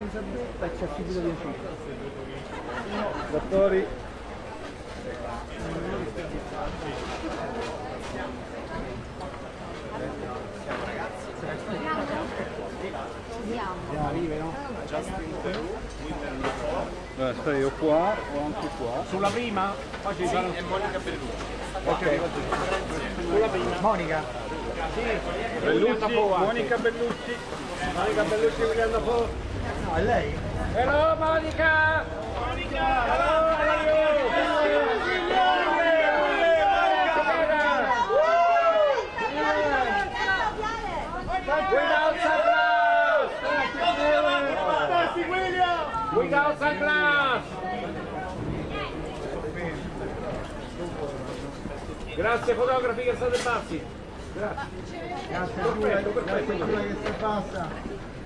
Elisabetta c'è figura di Giacinto. Dottori, Arrivi, no? eh, aspetta, io qua o anche qua. Sulla prima? Poi ci sarà... è Monica Bellucci. Ok. Sulla prima. Monica. Sì. Bellucci, Monica Bellucci. Monica Bellucci, William Dafoe. No, è lei? Hello Monica! Hello, are you? Without sunglass! Without sunglass! Grazie fotografi che state bassi. Grazie Perfetto, grazie a perfetto. Giulia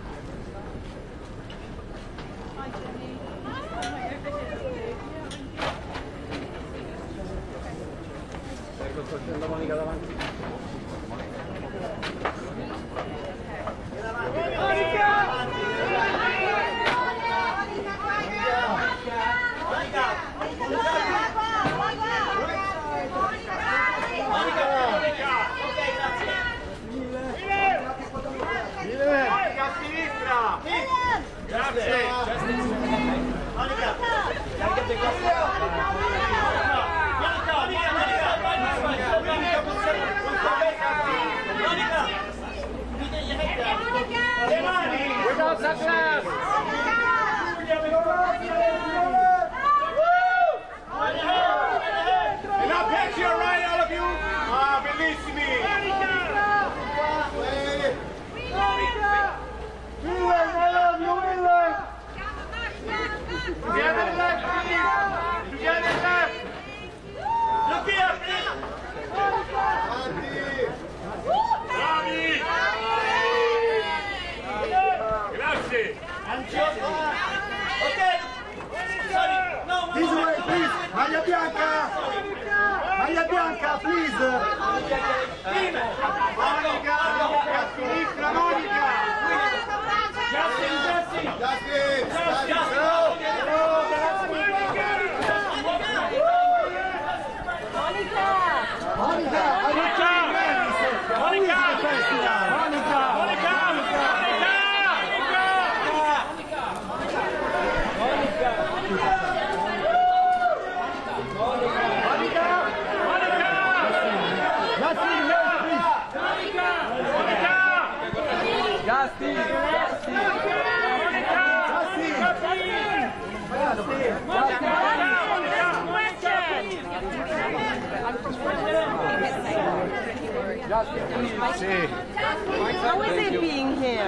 How is it being here?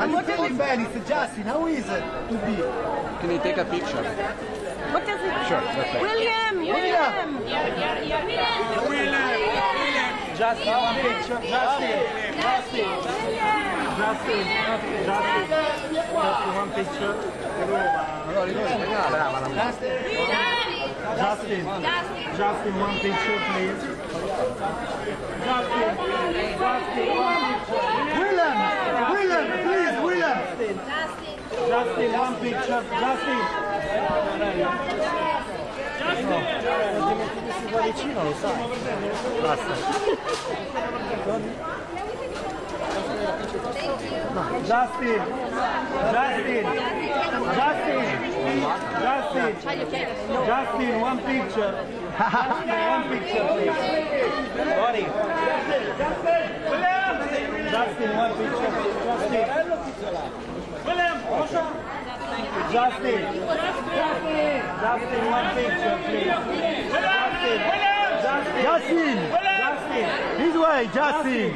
I'm not telling Venice, Justin, how is it to be? Can you take a picture? What does it Sure, perfect. William! William! William. Justin, one picture. Justin, Justin, Justin, Justin, Justin, one picture. Justin, Justin, please. Justin, Justin, one picture. William, William, please, William. Justin, one picture. Justin. Justin. lo sai. Basta. Justin, Justin, Justin, Justin, Justin, one picture. Justin, one picture, please. Sorry. Justin, Justin one picture. Justin. Justin. Justin, one picture, please. Justin. Justin. Justin. This way, Justin.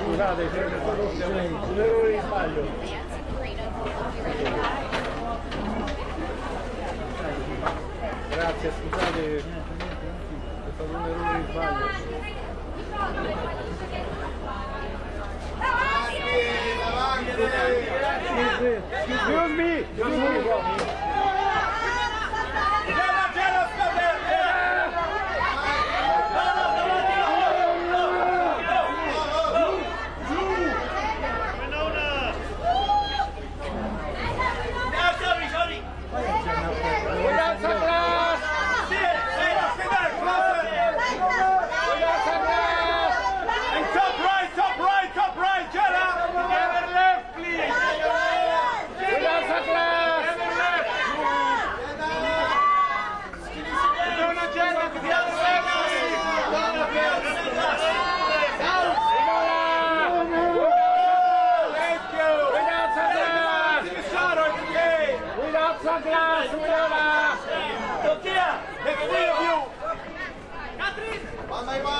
Scusate, c'è un errore di sbaglio. Grazie, scusate, è stato un errore di sbaglio. Davanti, davanti! Excuse me! Excuse me! バイバイ。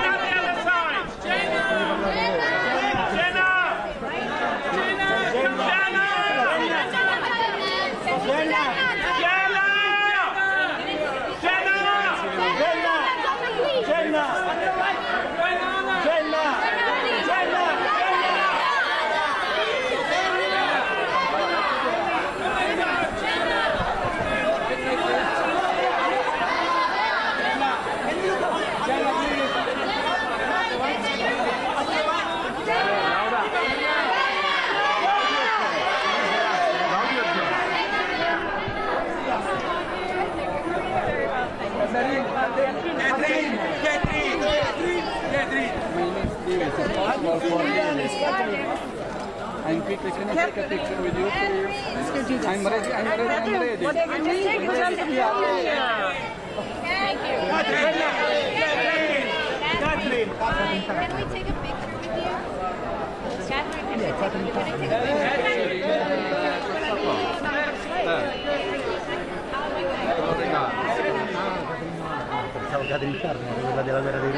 dell'inferno, quella della guerra dei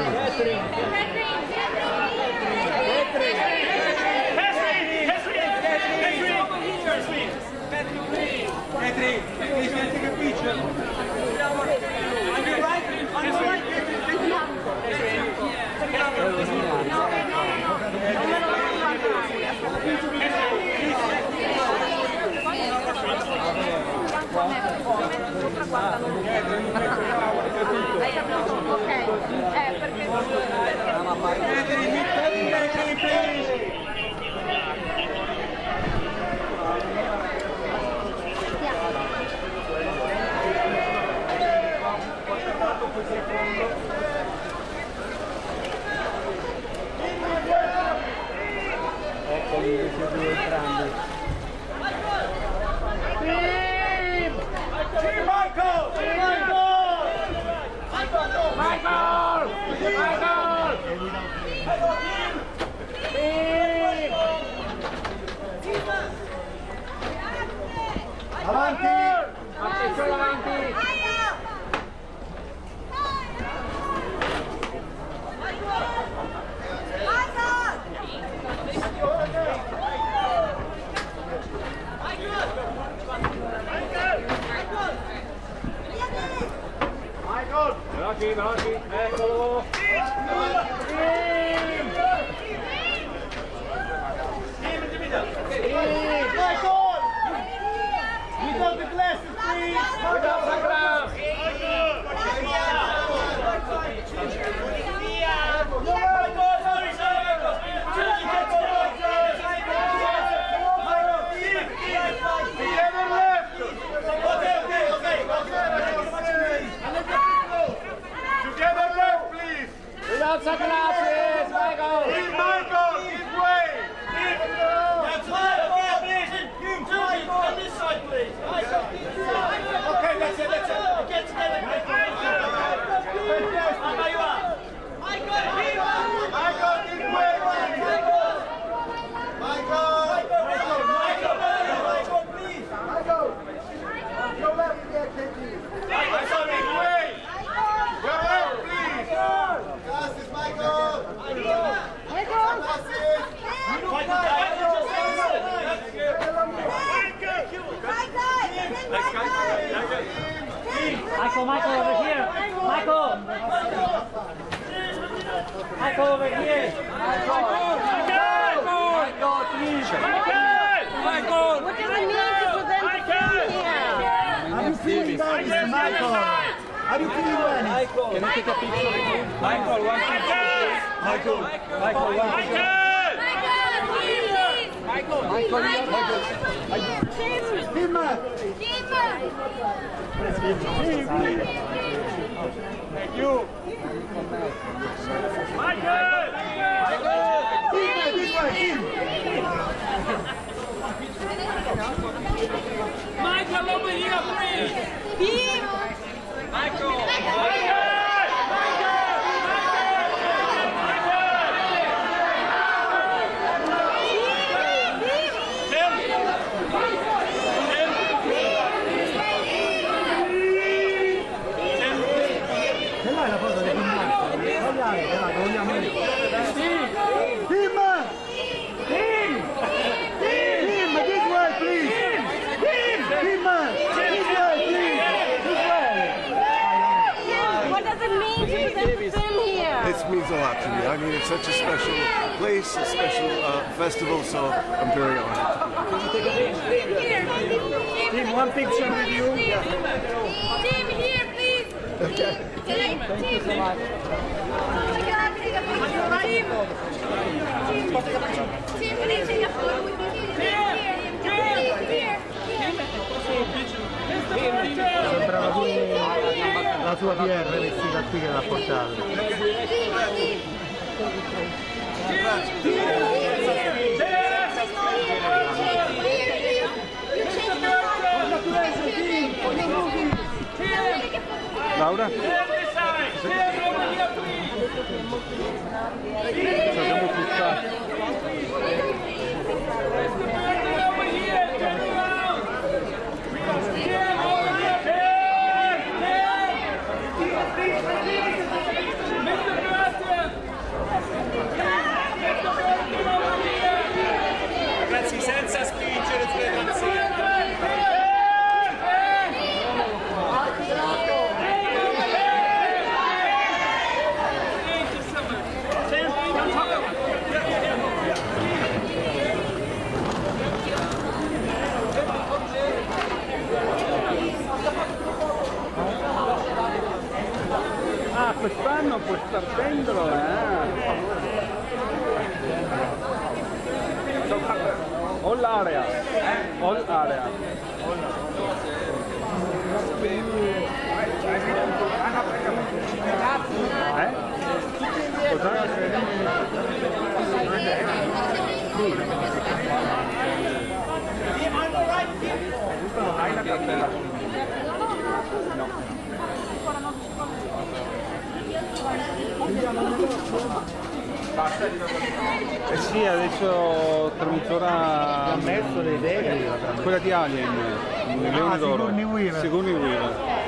Petri! Avanti! Avanti, solo avanti! Bravo, bravo, eccolo! What does it mean to put them to film here? Are you feeling bad, Mr. Michael? Are you feel feeling well? Can I take a picture with you? Michael, one picture. Michael. Michael, one picture. Michael, Michael. Filma! Filma, Michael, over here, friends. Special place, a special uh, festival, so I'm very honored. Film, one picture with you. Team here, please. Okay. Thank you so much. Can I take a picture? Team. Team, can I take a photo with you? Here. Here. Sembrava pure la sua PR vestita qui che l'ha portato. Laura? Sabemos buscar. Ragazzi, senza Eh sì, adesso tra mezz'ora Ha messo dei degli. quella di Alien, il Leone Ah, d'Oro. Sigourney Weaver.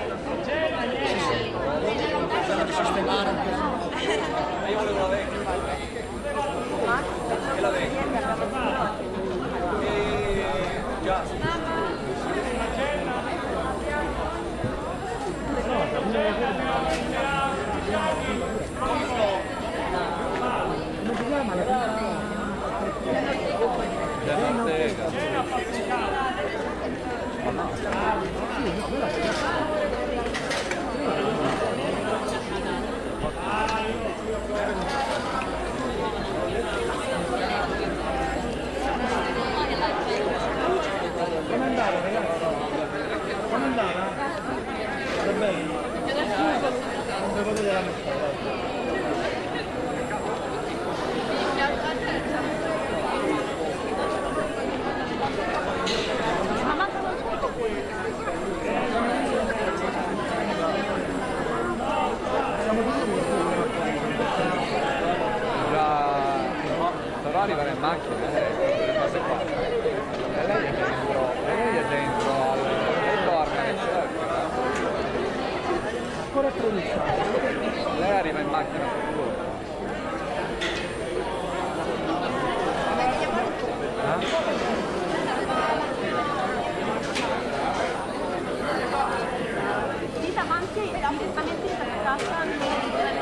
めてただいあたんで。